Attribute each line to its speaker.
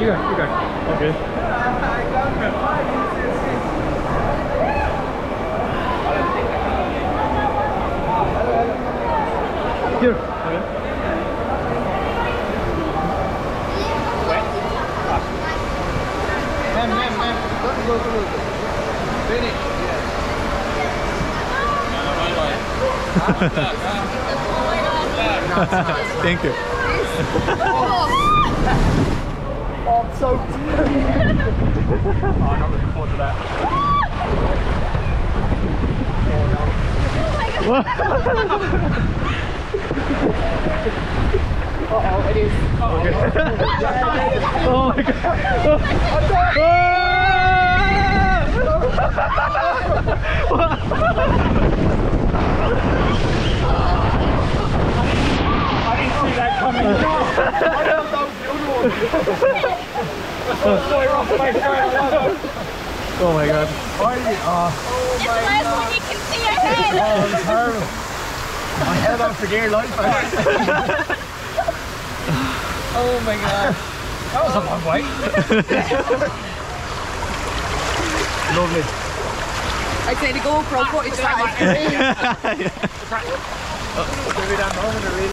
Speaker 1: You got. Okay. Here.
Speaker 2: Thank you.
Speaker 1: Oh, I'm so
Speaker 2: Oh, I'm not looking forward to that. Oh, no.
Speaker 1: Uh-oh, it is.
Speaker 2: Oh my god. Oh, I didn't see that coming. Oh my god.
Speaker 3: It's the last one you can see ahead.
Speaker 1: Oh, it's terrible. I held on for dear life. oh my god. That was a long way. Lovely.
Speaker 4: I'd say the GoPro footage that I
Speaker 1: Maybe that oh, moment, I really